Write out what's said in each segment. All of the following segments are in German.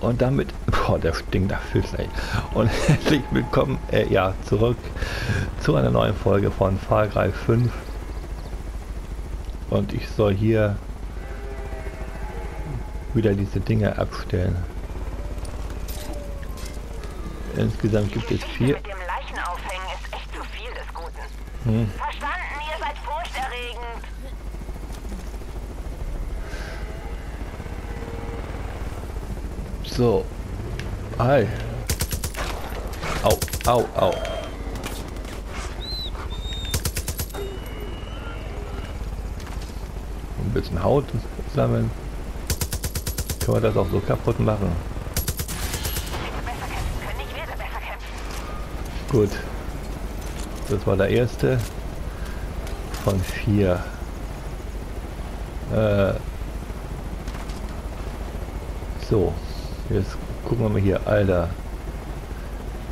Und damit, boah, der stinkt Füßen, ey. Und herzlich willkommen, äh, ja, zurück zu einer neuen Folge von Cry 5. Und ich soll hier wieder diese Dinge abstellen. Insgesamt gibt es vier. Mit dem Leichenaufhängen ist echt zu viel des Guten. Hm. Verstanden, ihr seid furchterregend. So. Hi. Au, au, au. Ein bisschen Haut sammeln. Können wir das auch so kaputt machen? Gut. Das war der erste von vier. Äh so, jetzt gucken wir mal hier. Alter.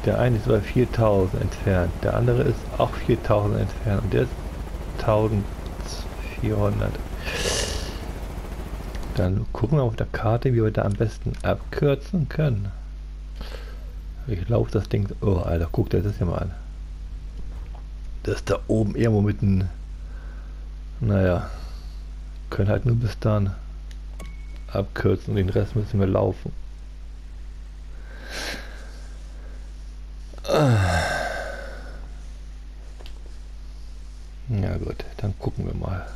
Der eine ist bei 4000 entfernt, der andere ist auch 4000 entfernt und der ist 1400. Dann gucken wir auf der Karte, wie wir da am besten abkürzen können. Ich laufe das Ding. Oh, Alter, guck dir das hier mal an. Das ist da oben irgendwo mitten. Naja. Können halt nur bis dann abkürzen und den Rest müssen wir laufen. Ja gut, dann gucken wir mal.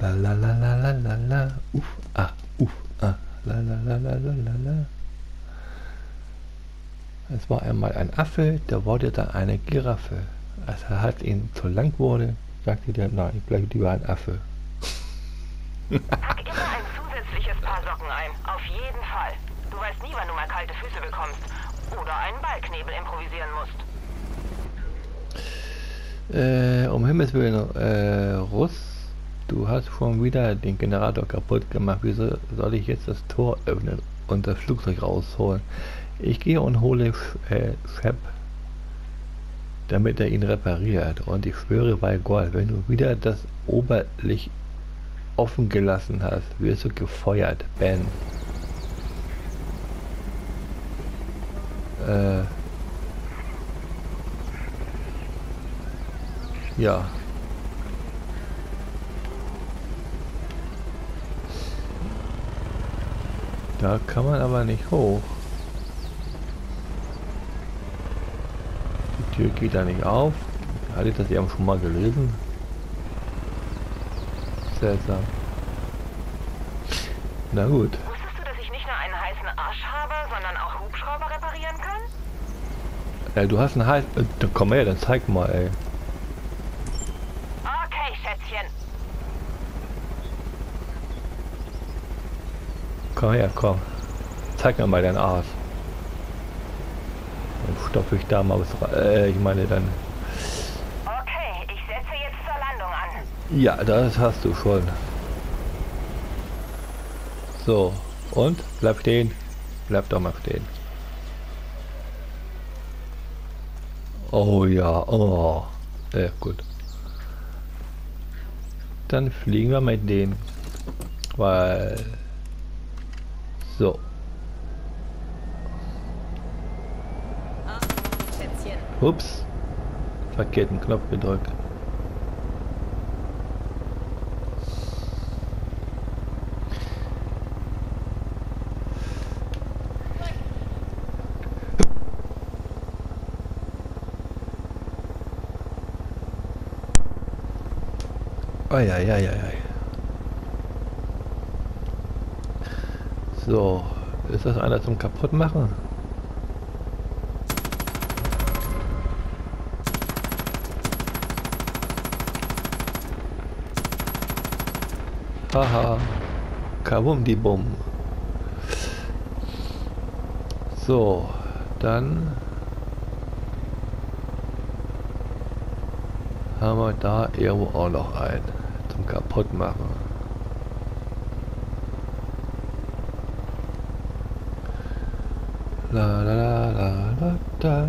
La la la la la la la. Uff, ah, uff, ah. La la la la la la la. Es war einmal ein Affe, der wurde dann eine Giraffe. Als er halt ihn zu lang wurde, sagte der, nein, ich bleibe lieber ein Affe. Pack immer ein zusätzliches Paar Socken ein. Auf jeden Fall. Du weißt nie, wann du mal kalte Füße bekommst. Oder einen Ballknebel improvisieren musst. Äh, um Himmels Willen, äh, Russ, du hast schon wieder den Generator kaputt gemacht. Wieso soll ich jetzt das Tor öffnen und das Flugzeug rausholen? Ich gehe und hole äh, Shep, damit er ihn repariert. Und ich schwöre bei Gott, wenn du wieder das Oberlicht offen gelassen hast, wirst du gefeuert, Ben. Äh, ja. Da kann man aber nicht hoch. Die Tür geht da nicht auf. Hatte ich das eben schon mal gelesen? Seltsam. Na gut. Wusstest du, dass ich nicht nur einen heißen Arsch habe, sondern auch Hubschrauber reparieren kann? Äh, du hast einen Hals. Äh, komm her, dann zeig mal, ey. Okay, Schätzchen. Komm her, komm. Zeig mir mal deinen Arsch. Dann stopfe ich da mal was rein. Äh, ich meine dann. Okay, ich setze jetzt zur Landung an. Ja, das hast du schon. So. Und? Bleib stehen. Bleib doch mal stehen. Oh ja. Oh. Äh, gut. Dann fliegen wir mit denen. Weil. So. Schätzchen. Ups. Verkehrten Knopf gedrückt. Eieieiei. So, ist das einer zum kaputtmachen? Haha. Kabum die Bum. So, dann haben wir da irgendwo auch noch einen zum kaputtmachen. La la la la la da.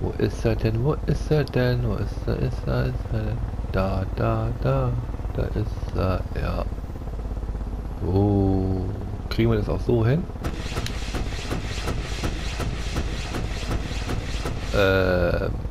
Wo ist er denn? Wo ist er denn? Wo ist er? Ist er? Ist er denn? Da, da, da. Da ist er. Ja. Oh. Kriegen wir das auch so hin? Ähm.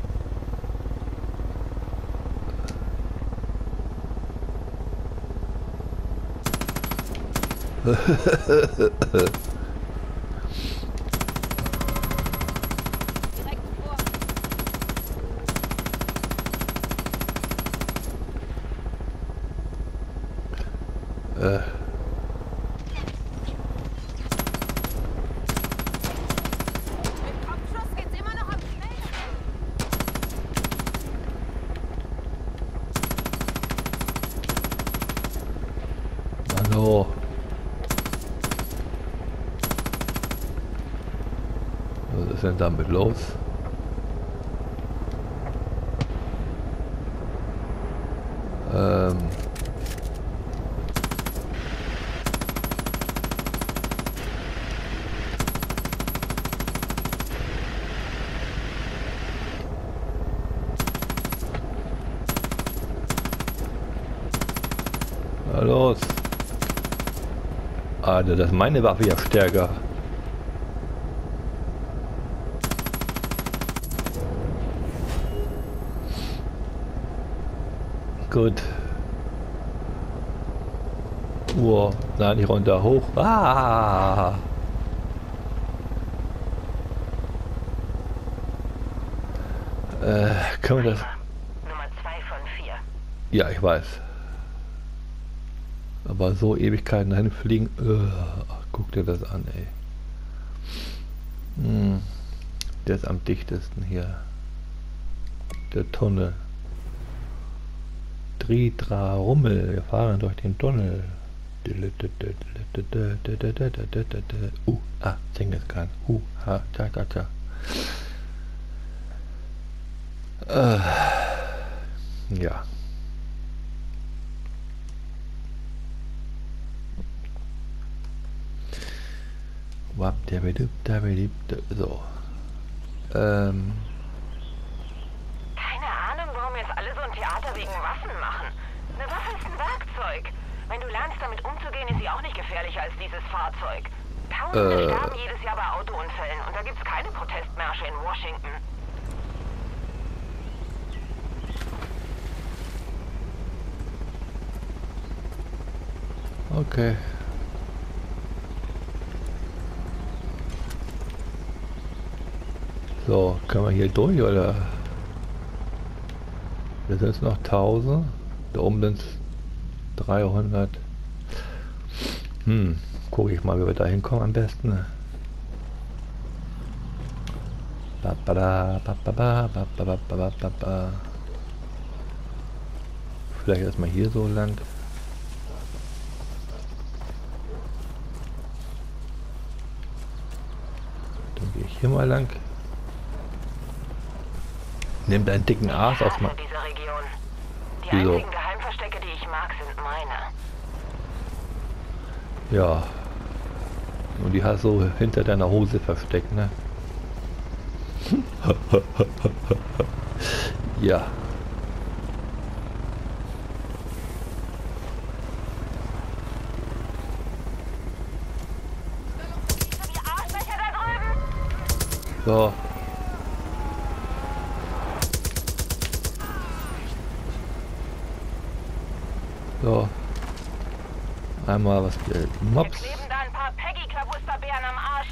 uh. Damit los? Ähm. Na los. Alter, das ist meine Waffe ja stärker. Gut. Uhr, nein, nicht runter, hoch. Ah! Äh, können wir das? Nummer 2 von 4. Ja, ich weiß. Aber so Ewigkeiten dahin fliegen, äh, guck dir das an, ey. Hm, der ist am dichtesten hier. Der Tunnel. Dritra Rummel, wir fahren durch den Tunnel. Uh, ah, Genghis Khan. Uh, ha, cha, cha, cha. Äh, ja. Wap, der bedüb, der bedüb, so. Ähm, Keine Ahnung, warum jetzt alle so ein Theater wegen Waffen machen. Eine Waffe ist ein Werkzeug. Wenn du lernst, damit umzugehen, ist sie auch nicht gefährlicher als dieses Fahrzeug. Tausende Äh. sterben jedes Jahr bei Autounfällen und da gibt's keine Protestmärsche in Washington. okay. So, können wir hier durch oder? Hier sind es noch 1000. Da oben sind es 300. Hm, gucke ich mal, wie wir da hinkommen am besten. Ba, ba, da, ba, ba, ba, ba, ba, ba, ba, ba. Vielleicht erstmal hier so lang. Dann gehe ich hier mal lang. Nimm deinen dicken Arsch aus Wieso? Mag, sind meine. Ja. Und die hast du hinter deiner Hose versteckt, ne? ja. So. So. Einmal was Geld. Mops. da ein paar Peggy-Klabusterbären am Arsch.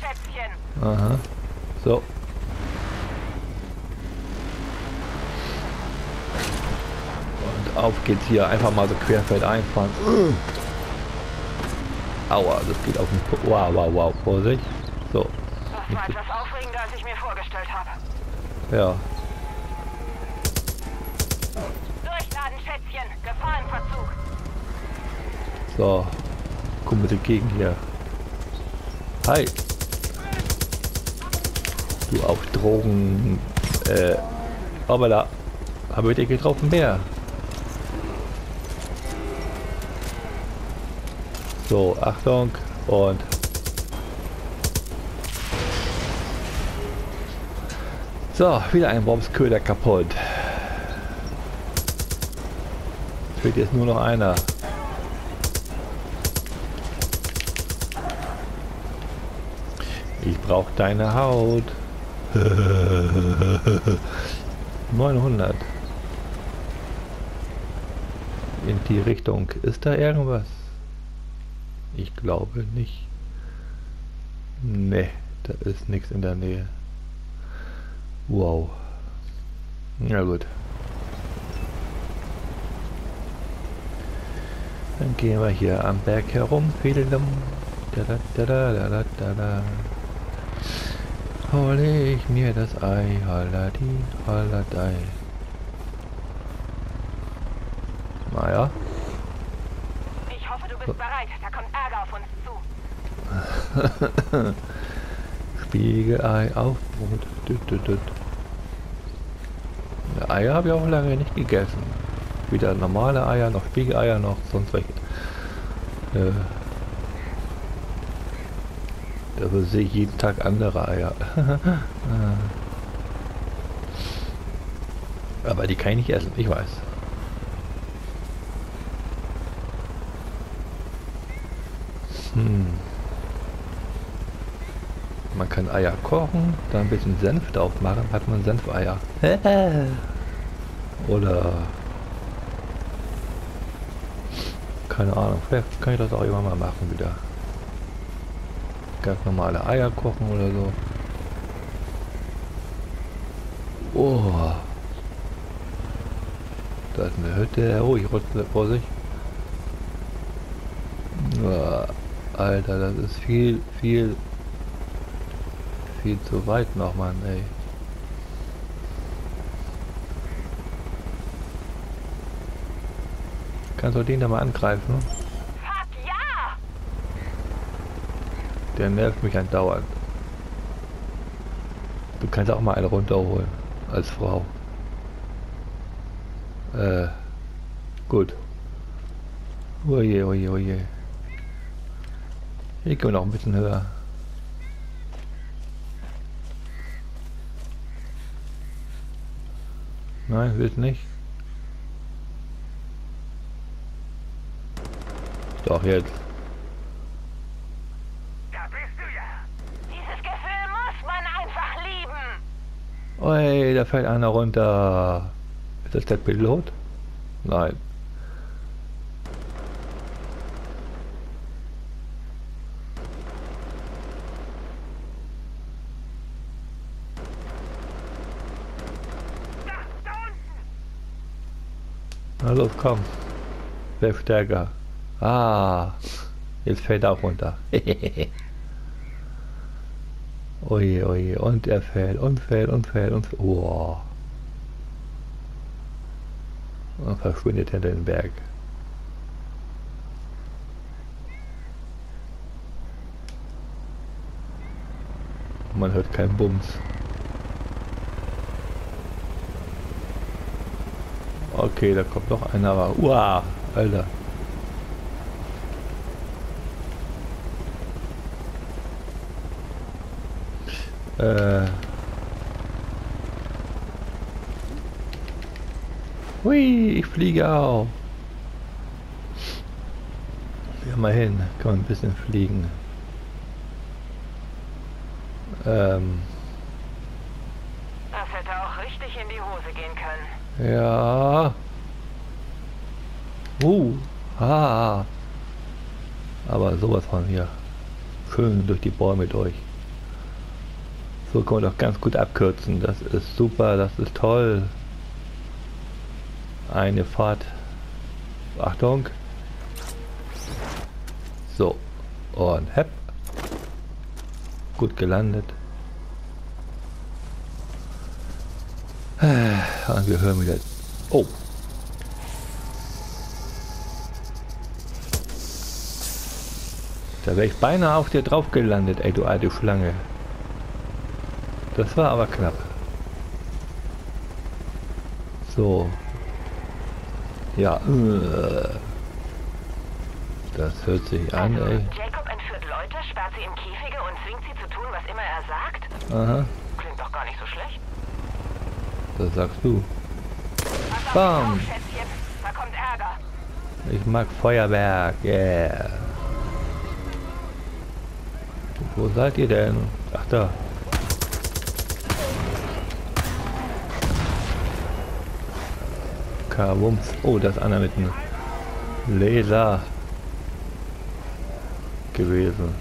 Aha. So. Und auf geht's hier. Einfach mal so querfeld einfahren. Aua, das geht auf den po Wow, wow, wow. Vorsicht. So. Das war etwas aufregender, als ich mir vorgestellt habe. Ja. Durchladen, Schätzchen. Gefahr im Verzug. So. Komm bitte gegen hier. Hi. Du auf Drogen. Äh. Aber da. Habe ich dich getroffen, wer? So, Achtung. Und. So, wieder ein Bobsköder kaputt. Fehlt jetzt nur noch einer. Ich brauche deine Haut. 900. In die Richtung. Ist da irgendwas? Ich glaube nicht. Ne, da ist nichts in der Nähe. Wow. Na gut. Dann gehen wir hier am Berg herum. Da, da, da, da, da, da, da hole ich mir das Ei, holladi, holladei. Naja. Ich hoffe, du bist bereit. Da kommt Ärger auf uns zu. Spiegelei auf Brot. Düt, düt, düt. Eier habe ich auch lange nicht gegessen. Weder normale Eier, noch Spiegeleier, noch sonst welche. Äh, Dafür sehe ich jeden Tag andere Eier. Aber die kann ich nicht essen, ich weiß. Hm. Man kann Eier kochen, dann ein bisschen Senf drauf machen, hat man Senfeier. Oder keine Ahnung, vielleicht kann ich das auch immer mal machen wieder ganz normale Eier kochen oder so. Oh. Da ist eine Hütte. Oh, ich rutsche vor sich. Alter, das ist viel, viel, viel zu weit noch, Mann, ey. Kannst du den da mal angreifen? Ne? Der nervt mich andauernd. Du kannst auch mal eine runterholen. Als Frau. Äh. Gut. Oje, oje, oje. Hier gehen wir noch ein bisschen höher. Nein, wird nicht. Doch jetzt. Oi, da fällt einer runter. Ist das der Pilot? Nein. Na los, komm. Wer stärker? Ah, jetzt fällt er auch runter. Oje, oje, und er fällt und fällt und fällt und fällt. Oh. Und verschwindet hinter den Berg. Man hört keinen Bums. Okay, da kommt noch einer, aber uah, Alter. Äh. Hui, ich fliege auch. Ja, mal hin, kann man ein bisschen fliegen. Ähm. Das hätte auch richtig in die Hose gehen können. Ja. Uh, ah. Aber sowas von hier. Schön durch die Bäume durch. So kann man doch ganz gut abkürzen. Das ist super, das ist toll. Eine Fahrt. Achtung. So. Und hepp. Gut gelandet. Und wir hören wieder. Oh. Da wäre ich beinahe auf dir drauf gelandet, ey du alte Schlange. Das war aber knapp. So. Ja. Äh. Das hört sich an, also, ey. Jacob entführt Leute, sperrt sie im Käfige und zwingt sie zu tun, was immer er sagt? Aha. Klingt doch gar nicht so schlecht. Das sagst du. Auf Bam. Ich mag Feuerwerk, yeah. Wo seid ihr denn? Ach da. Kabums. Oh, da ist einer mit einem Laser gewesen.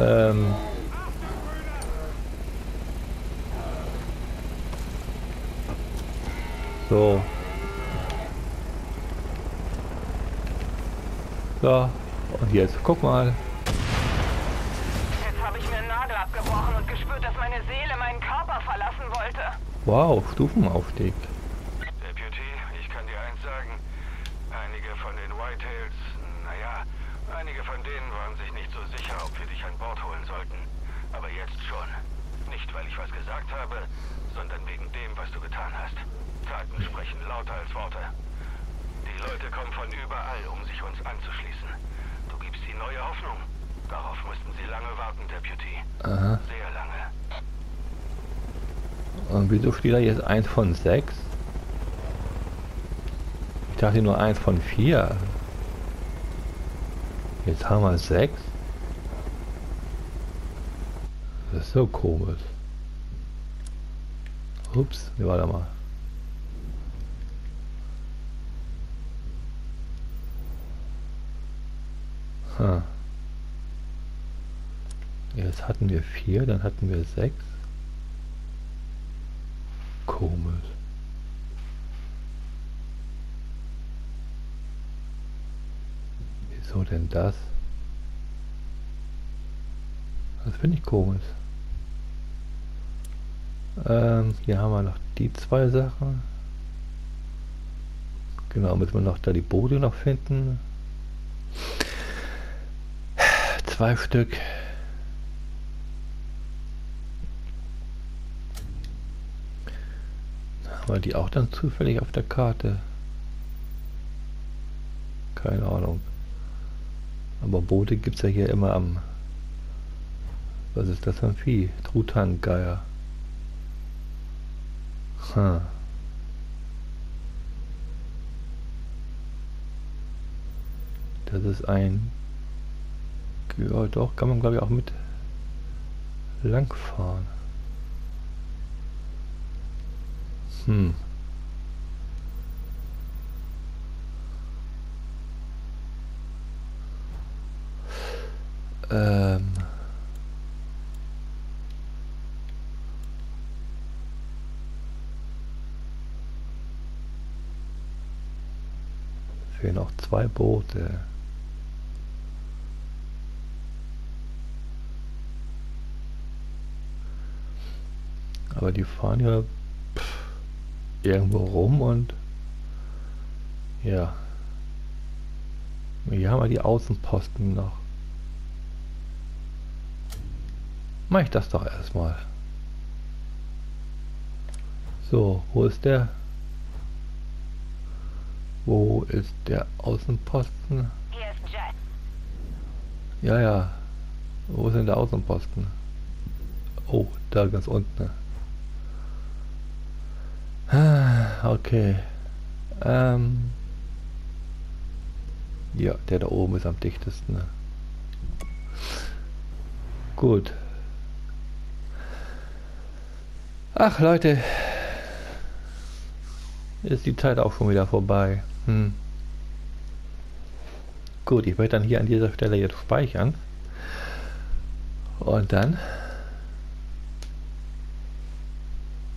Ähm. So. So. Und jetzt guck mal. Jetzt habe ich mir einen Nagel abgebrochen und gespürt, dass meine Seele meinen Körper verlassen wollte. Wow, Stufenaufstieg. Deputy, ich kann dir eins sagen. Einige von den Whitetails, naja, einige von denen waren sich nicht so sicher, ob wir dich an Bord holen sollten. Aber jetzt schon. Nicht, weil ich was gesagt habe, sondern wegen dem, was du getan hast. Taten sprechen lauter als Worte. Die Leute kommen von überall, um sich uns anzuschließen. Du gibst ihnen neue Hoffnung. Darauf mussten sie lange warten, Deputy. Aha. Sehr lange. Und wieso steht da jetzt 1 von 6? Ich dachte nur 1 von 4. Jetzt haben wir 6. Das ist so komisch. Ups, ne, warte mal. Ha. Jetzt hatten wir 4, dann hatten wir 6. Komisch. Wieso denn das? Das finde ich komisch. Ähm, hier haben wir noch die zwei Sachen. Genau, müssen wir noch da die Boote noch finden. Zwei Stück. Haben wir die auch dann zufällig auf der Karte? Keine Ahnung. Aber Boote gibt es ja hier immer am... Was ist das für ein Vieh? Truthahngeier. Hm. Das ist ein... Ja doch, kann man glaube ich auch mit langfahren. Hm. Ähm. Fehlen noch zwei Boote. Aber die fahren ja pff, irgendwo rum und ja. Hier haben wir die Außenposten noch. Mach ich das doch erstmal. So, wo ist der? Wo ist der Außenposten? Ja, ja. Wo ist denn der Außenposten? Oh, da ganz unten. Ah, Okay. Ähm. Ja, der da oben ist am dichtesten. Gut. Ach Leute, ist die Zeit auch schon wieder vorbei. Hm. Gut, ich werde dann hier an dieser Stelle jetzt speichern. Und dann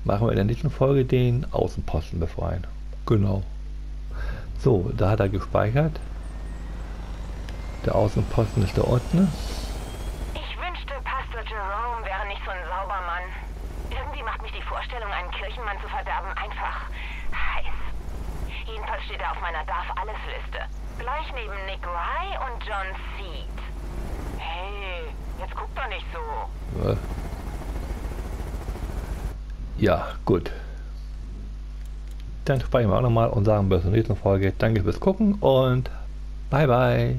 machen wir in der nächsten Folge den Außenposten befreien. Genau. So, da hat er gespeichert. Der Außenposten ist da unten. Ich wünschte, Pastor Jerome wäre nicht so ein Saubermann. Irgendwie macht mich die Vorstellung, einen Kirchenmann zu verderben, einfach heiß. Jedenfalls steht er auf meiner Darf-Alles-Liste. Gleich neben Nick Rye und John Seed. Hey, jetzt guck doch nicht so. Äh. Ja, gut. Dann speichern wir auch nochmal und sagen bis zur nächsten Folge. Danke fürs Gucken und bye bye.